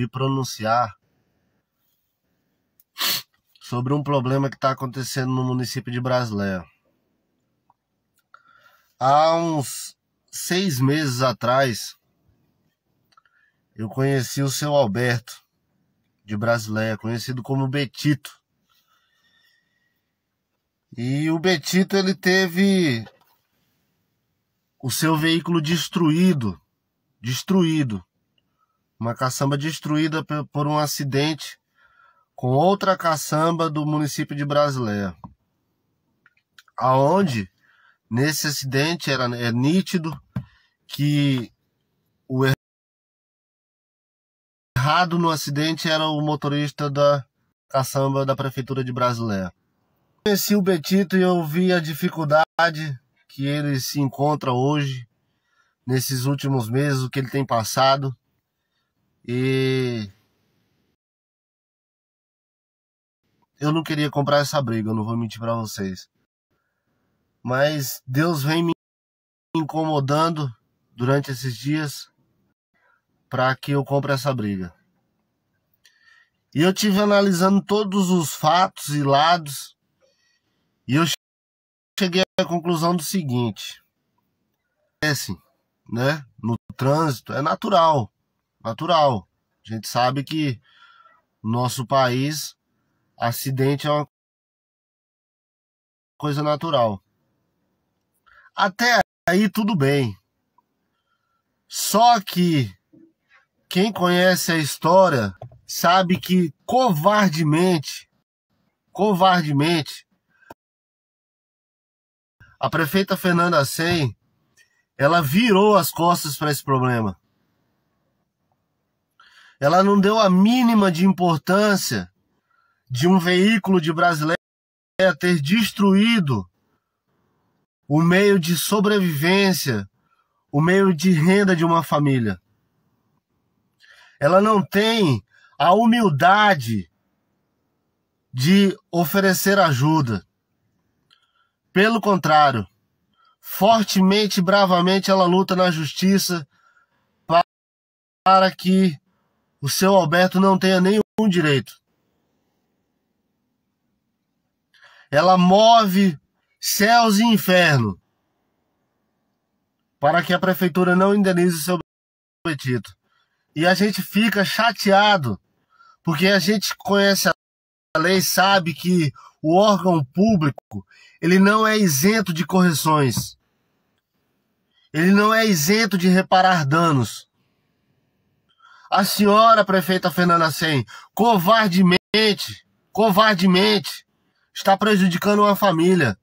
me pronunciar sobre um problema que está acontecendo no município de Brasileia. Há uns seis meses atrás, eu conheci o seu Alberto, de Brasileia, conhecido como Betito. E o Betito ele teve o seu veículo destruído, destruído. Uma caçamba destruída por um acidente com outra caçamba do município de Brasileia. Aonde nesse acidente era é nítido que o errado no acidente era o motorista da caçamba da prefeitura de Brasileia. Conheci o Betito e eu vi a dificuldade que ele se encontra hoje, nesses últimos meses, o que ele tem passado. E eu não queria comprar essa briga, eu não vou mentir para vocês. Mas Deus vem me incomodando durante esses dias para que eu compre essa briga. E eu tive analisando todos os fatos e lados e eu cheguei à conclusão do seguinte: assim, né, no trânsito é natural, natural. A gente sabe que no nosso país acidente é uma coisa natural. Até aí tudo bem. Só que quem conhece a história sabe que covardemente, covardemente, a prefeita Fernanda Sen, ela virou as costas para esse problema. Ela não deu a mínima de importância de um veículo de brasileiro ter destruído o meio de sobrevivência, o meio de renda de uma família. Ela não tem a humildade de oferecer ajuda. Pelo contrário, fortemente e bravamente ela luta na justiça para que o seu Alberto não tenha nenhum direito. Ela move céus e inferno para que a prefeitura não indenize o seu Betito. E a gente fica chateado, porque a gente conhece a lei, sabe que o órgão público ele não é isento de correções. Ele não é isento de reparar danos. A senhora prefeita Fernanda Sen, covardemente, covardemente, está prejudicando uma família.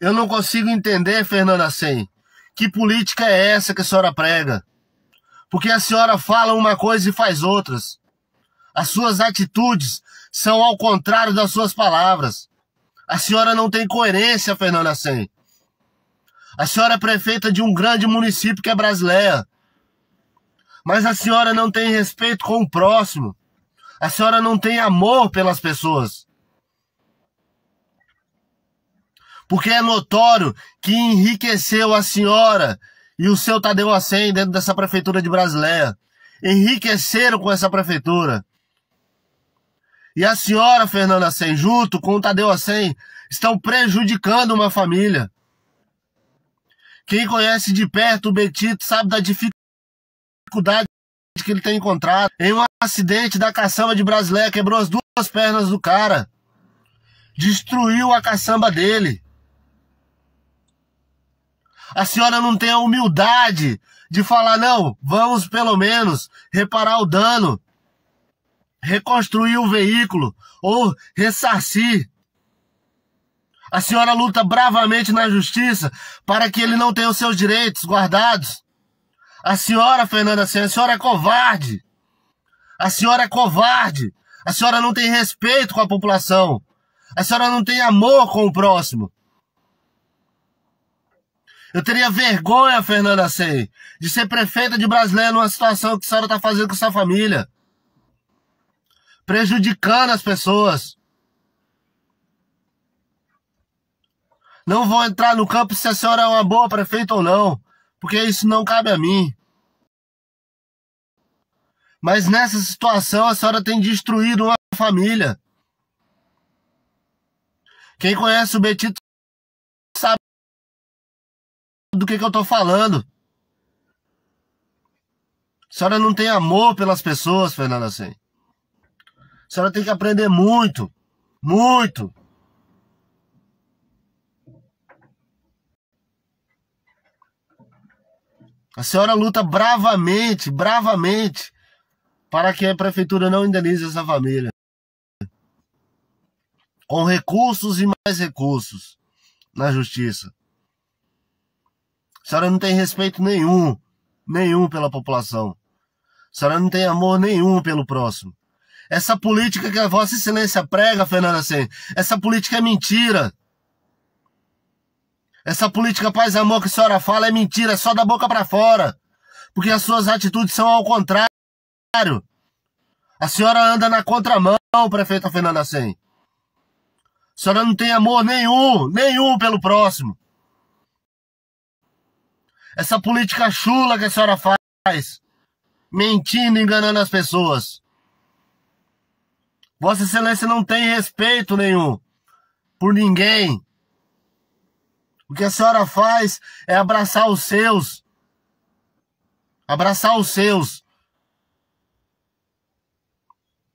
Eu não consigo entender, Fernanda Sen, que política é essa que a senhora prega? Porque a senhora fala uma coisa e faz outras. As suas atitudes são ao contrário das suas palavras. A senhora não tem coerência, Fernanda Sen. A senhora é prefeita de um grande município que é brasileira. Mas a senhora não tem respeito com o próximo. A senhora não tem amor pelas pessoas. Porque é notório que enriqueceu a senhora e o seu Tadeu Acen dentro dessa prefeitura de Brasileia. Enriqueceram com essa prefeitura. E a senhora Fernanda Sen, junto com o Tadeu Sen, estão prejudicando uma família. Quem conhece de perto o Betito sabe da dificuldade que ele tem encontrado. Em um acidente da caçamba de Brasileia, quebrou as duas pernas do cara. Destruiu a caçamba dele. A senhora não tem a humildade de falar, não, vamos pelo menos reparar o dano reconstruir o veículo ou ressarcir. A senhora luta bravamente na justiça para que ele não tenha os seus direitos guardados. A senhora, Fernanda, a senhora é covarde. A senhora é covarde. A senhora não tem respeito com a população. A senhora não tem amor com o próximo. Eu teria vergonha, Fernanda Sei, de ser prefeita de Brasileira numa situação que a senhora está fazendo com sua família prejudicando as pessoas. Não vou entrar no campo se a senhora é uma boa prefeita ou não, porque isso não cabe a mim. Mas nessa situação a senhora tem destruído uma família. Quem conhece o Betito sabe do que, que eu tô falando. A senhora não tem amor pelas pessoas, Fernanda assim. A senhora tem que aprender muito. Muito. A senhora luta bravamente, bravamente, para que a prefeitura não indenize essa família. Com recursos e mais recursos na justiça. A senhora não tem respeito nenhum, nenhum pela população. A senhora não tem amor nenhum pelo próximo. Essa política que a Vossa Excelência prega, Fernanda Sen, essa política é mentira. Essa política paz e amor que a senhora fala é mentira, é só da boca para fora. Porque as suas atitudes são ao contrário. A senhora anda na contramão, prefeita Fernanda Sen. A senhora não tem amor nenhum, nenhum pelo próximo. Essa política chula que a senhora faz, mentindo, enganando as pessoas. Vossa Excelência não tem respeito nenhum por ninguém. O que a senhora faz é abraçar os seus. Abraçar os seus.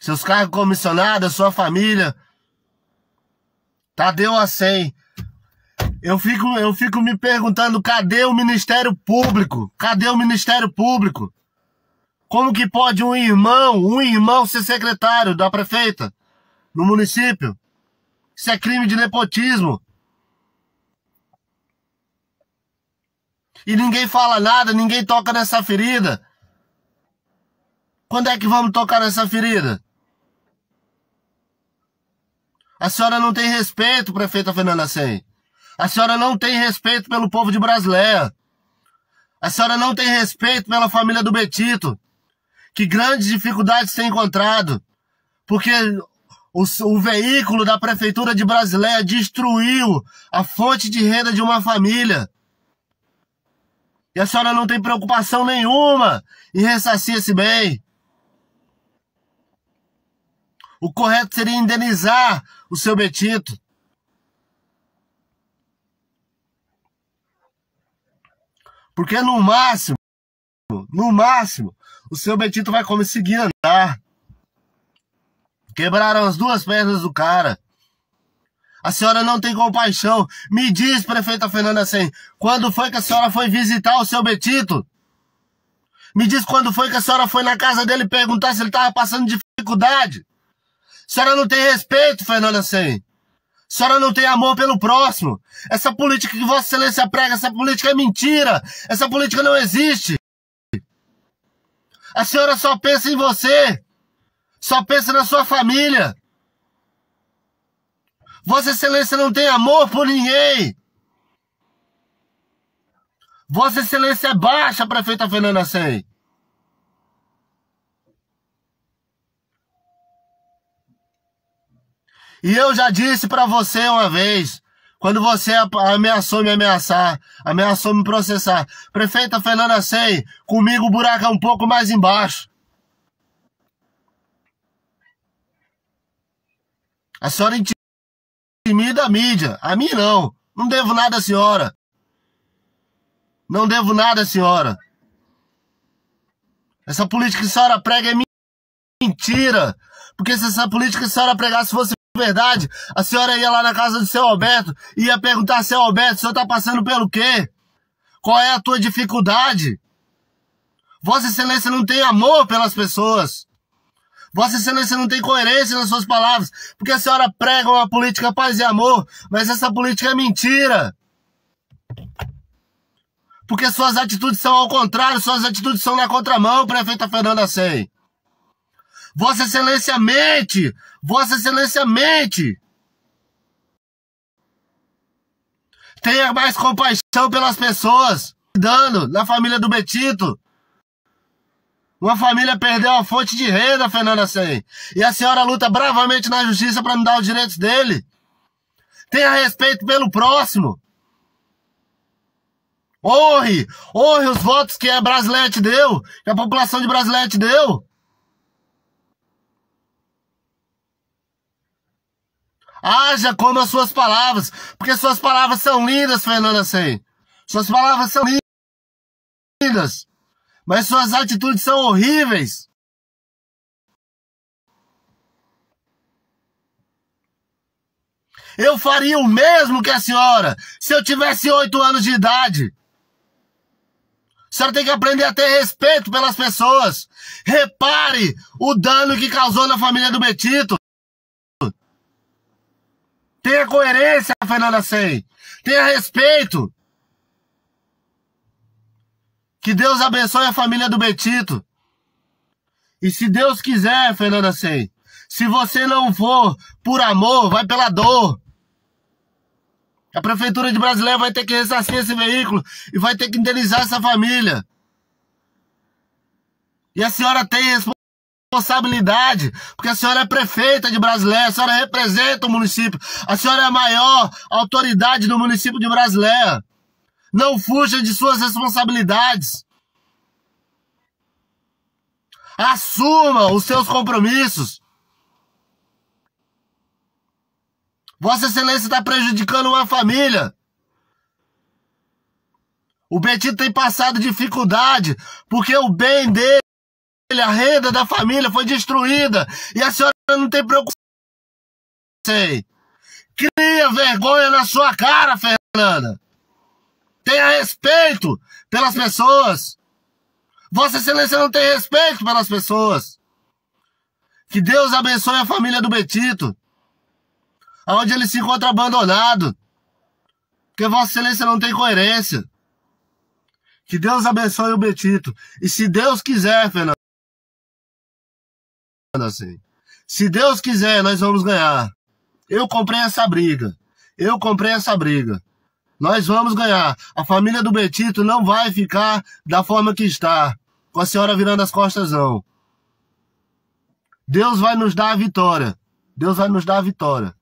Seus cargos comissionados, sua família. Tadeu a 100. Eu fico, eu fico me perguntando, cadê o Ministério Público? Cadê o Ministério Público? Como que pode um irmão, um irmão ser secretário da prefeita no município? Isso é crime de nepotismo. E ninguém fala nada, ninguém toca nessa ferida. Quando é que vamos tocar nessa ferida? A senhora não tem respeito, prefeita Fernanda Sen. A senhora não tem respeito pelo povo de Brasileia. A senhora não tem respeito pela família do Betito, que grandes dificuldades tem encontrado. Porque o, o veículo da prefeitura de Brasileia destruiu a fonte de renda de uma família. E a senhora não tem preocupação nenhuma em ressarcir esse bem. O correto seria indenizar o seu Betito. Porque no máximo, no máximo, o seu Betito vai conseguir andar. Quebraram as duas pernas do cara. A senhora não tem compaixão. Me diz, prefeita Fernanda Sen, quando foi que a senhora foi visitar o seu Betito? Me diz quando foi que a senhora foi na casa dele perguntar se ele estava passando dificuldade. A senhora não tem respeito, Fernanda Sen. A senhora não tem amor pelo próximo. Essa política que Vossa Excelência prega, essa política é mentira. Essa política não existe. A senhora só pensa em você. Só pensa na sua família. Vossa Excelência não tem amor por ninguém. Vossa Excelência é baixa, prefeita Fernanda Sen. E eu já disse para você uma vez, quando você ameaçou me ameaçar, ameaçou me processar, prefeita Fernanda Sen, comigo o buraco é um pouco mais embaixo. A senhora intimida a mídia. A mim não. Não devo nada à senhora. Não devo nada à senhora. Essa política que a senhora prega é mentira. Porque se essa política que a senhora pregasse fosse verdade, a senhora ia lá na casa do seu Alberto e ia perguntar, seu Alberto, o senhor tá passando pelo quê? Qual é a tua dificuldade? Vossa Excelência não tem amor pelas pessoas. Vossa Excelência não tem coerência nas suas palavras, porque a senhora prega uma política paz e amor, mas essa política é mentira. Porque suas atitudes são ao contrário, suas atitudes são na contramão, prefeita Fernanda Sei. Vossa Excelência mente! Vossa Excelência mente! Tenha mais compaixão pelas pessoas, dando na família do Betito. Uma família perdeu a fonte de renda, Fernanda Sen. E a senhora luta bravamente na justiça para me dar os direitos dele. Tenha respeito pelo próximo. Honre! Honre os votos que é a Brasileia te deu, que a população de Brasileira te deu. Haja como as suas palavras, porque suas palavras são lindas, Fernanda Sen. Suas palavras são lindas mas suas atitudes são horríveis. Eu faria o mesmo que a senhora se eu tivesse oito anos de idade. A senhora tem que aprender a ter respeito pelas pessoas. Repare o dano que causou na família do Betito. Tenha coerência, Fernanda Sei. Tenha respeito. Que Deus abençoe a família do Betito. E se Deus quiser, Fernanda Sei, se você não for por amor, vai pela dor. A prefeitura de Brasileira vai ter que ressarcir esse veículo e vai ter que indenizar essa família. E a senhora tem responsabilidade, porque a senhora é prefeita de Brasileira, a senhora representa o município, a senhora é a maior autoridade do município de Brasileira. Não fuja de suas responsabilidades. Assuma os seus compromissos. Vossa Excelência está prejudicando uma família. O Betito tem passado dificuldade porque o bem dele, a renda da família foi destruída e a senhora não tem preocupação. Cria vergonha na sua cara, Fernanda. Tenha respeito pelas pessoas. Vossa Excelência não tem respeito pelas pessoas. Que Deus abençoe a família do Betito onde ele se encontra abandonado. Porque Vossa Excelência não tem coerência. Que Deus abençoe o Betito. E se Deus quiser, Fernando, assim, se Deus quiser, nós vamos ganhar. Eu comprei essa briga. Eu comprei essa briga. Nós vamos ganhar. A família do Betito não vai ficar da forma que está, com a senhora virando as costas, não. Deus vai nos dar a vitória. Deus vai nos dar a vitória.